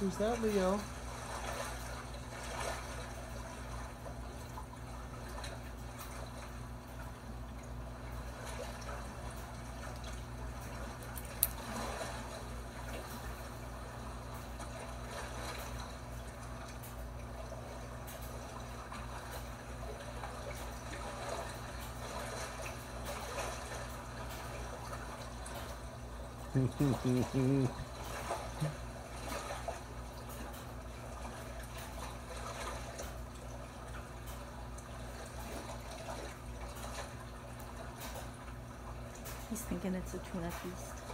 Who's that, Leo? He's thinking it's a tuna feast.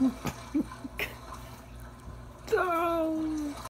嗯